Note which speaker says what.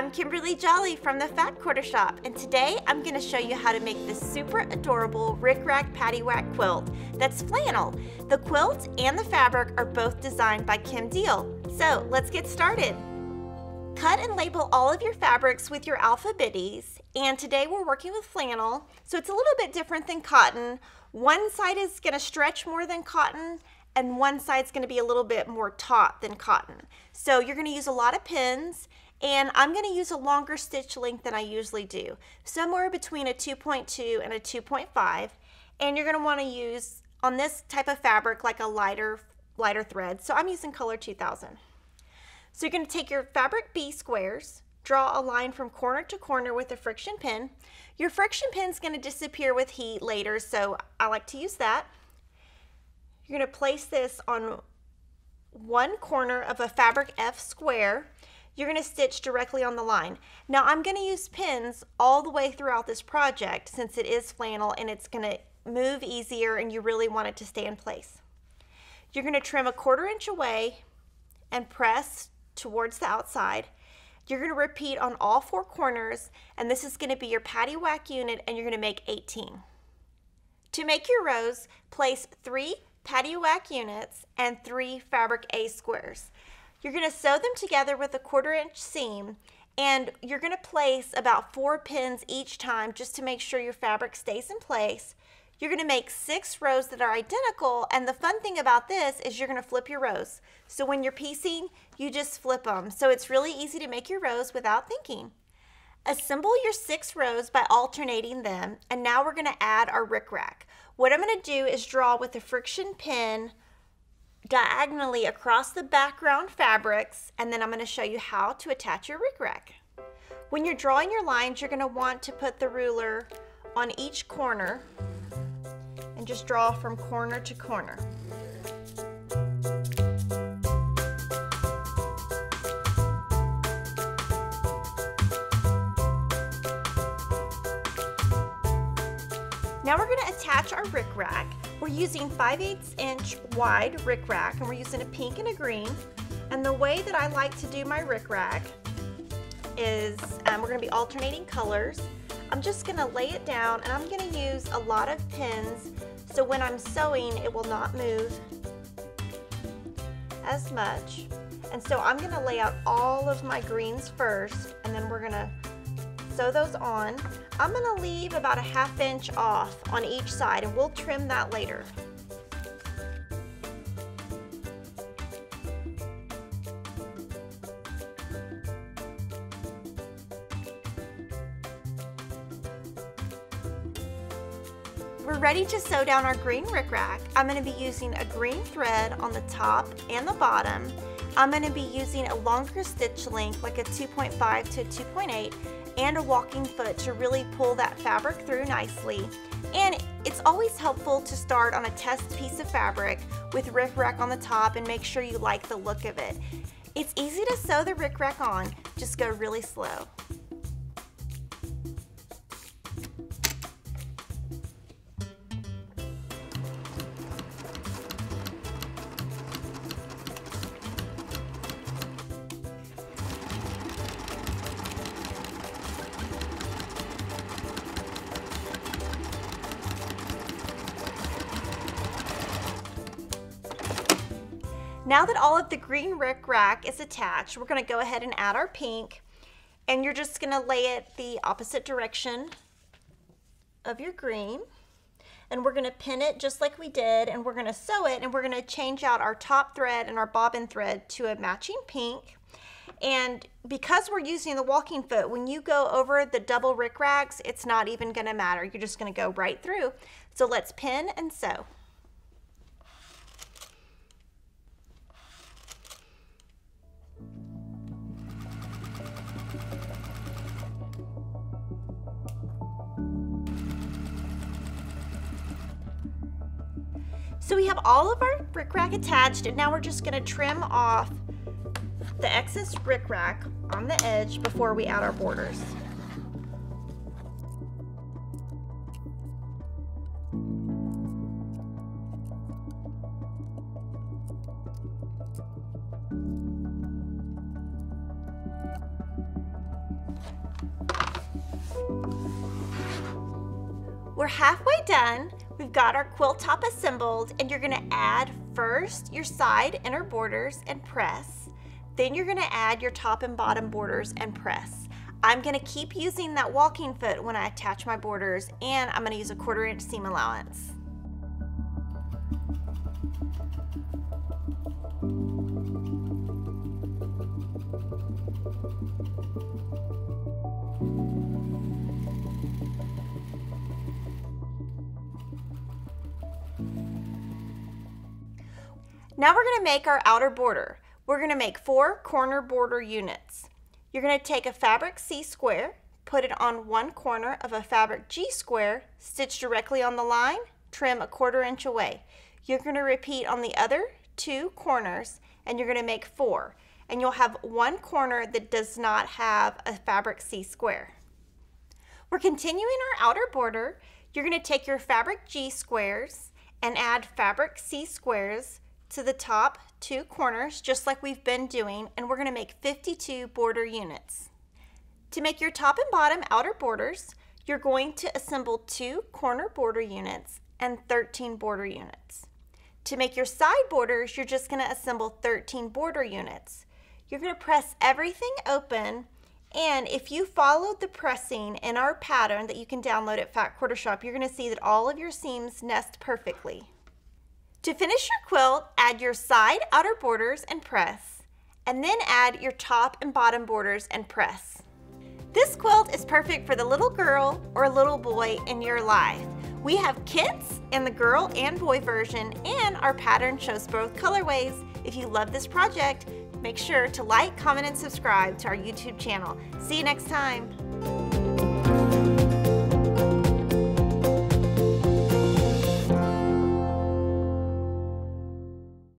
Speaker 1: I'm Kimberly Jolly from the Fat Quarter Shop, and today I'm going to show you how to make this super adorable Ric Rac Paddywack quilt that's flannel. The quilt and the fabric are both designed by Kim Diehl. So let's get started. Cut and label all of your fabrics with your Alphabitties, and today we're working with flannel, so it's a little bit different than cotton. One side is going to stretch more than cotton, and one side's going to be a little bit more taut than cotton. So you're going to use a lot of pins and I'm going to use a longer stitch length than I usually do, somewhere between a 2.2 and a 2.5. And you're going to want to use, on this type of fabric, like a lighter, lighter thread. So I'm using color 2000. So you're going to take your fabric B squares, draw a line from corner to corner with a Frixion pen. Your Frixion pen is going to disappear with heat later, so I like to use that. You're going to place this on one corner of a fabric F square you're going to stitch directly on the line. Now I'm going to use pins all the way throughout this project since it is flannel and it's going to move easier and you really want it to stay in place. You're going to trim a quarter inch away and press towards the outside. You're going to repeat on all four corners and this is going to be your paddywhack unit and you're going to make 18. To make your rows, place three paddywhack units and three fabric A squares. You're going to sew them together with a quarter inch seam and you're going to place about four pins each time just to make sure your fabric stays in place. You're going to make six rows that are identical and the fun thing about this is you're going to flip your rows. So when you're piecing, you just flip them. So it's really easy to make your rows without thinking. Assemble your six rows by alternating them and now we're going to add our rickrack. What I'm going to do is draw with a Frixion pen diagonally across the background fabrics and then I'm going to show you how to attach your rickrack. When you're drawing your lines, you're going to want to put the ruler on each corner and just draw from corner to corner. Now we're going to attach our rickrack. We're using 5 8 inch wide rickrack and we're using a pink and a green. And the way that I like to do my rickrack is um, we're going to be alternating colors. I'm just going to lay it down and I'm going to use a lot of pins so when I'm sewing it will not move as much. And so I'm going to lay out all of my greens first and then we're going to sew those on. I'm gonna leave about a half inch off on each side and we'll trim that later. We're ready to sew down our green rickrack. I'm going to be using a green thread on the top and the bottom. I'm going to be using a longer stitch length like a 2.5 to 2.8 and a walking foot to really pull that fabric through nicely. And it's always helpful to start on a test piece of fabric with rickrack on the top and make sure you like the look of it. It's easy to sew the rickrack on, just go really slow. Now that all of the green rick rack is attached, we're gonna go ahead and add our pink and you're just gonna lay it the opposite direction of your green and we're gonna pin it just like we did and we're gonna sew it and we're gonna change out our top thread and our bobbin thread to a matching pink. And because we're using the walking foot, when you go over the double rick racks, it's not even gonna matter. You're just gonna go right through. So let's pin and sew. So we have all of our rickrack attached and now we're just gonna trim off the excess rickrack on the edge before we add our borders. We're halfway done. We've got our quilt top assembled and you're gonna add first your side inner borders and press. Then you're gonna add your top and bottom borders and press. I'm gonna keep using that walking foot when I attach my borders and I'm gonna use a quarter inch seam allowance. Now we're gonna make our outer border. We're gonna make four corner border units. You're gonna take a fabric C square, put it on one corner of a fabric G square, stitch directly on the line, trim a quarter inch away. You're gonna repeat on the other two corners and you're gonna make four. And you'll have one corner that does not have a fabric C square. We're continuing our outer border. You're gonna take your fabric G squares and add fabric C squares to the top two corners, just like we've been doing, and we're gonna make 52 border units. To make your top and bottom outer borders, you're going to assemble two corner border units and 13 border units. To make your side borders, you're just gonna assemble 13 border units. You're gonna press everything open and if you followed the pressing in our pattern that you can download at Fat Quarter Shop, you're gonna see that all of your seams nest perfectly. To finish your quilt, add your side outer borders and press, and then add your top and bottom borders and press. This quilt is perfect for the little girl or little boy in your life. We have kits in the girl and boy version, and our pattern shows both colorways. If you love this project, make sure to like, comment, and subscribe to our YouTube channel. See you next time.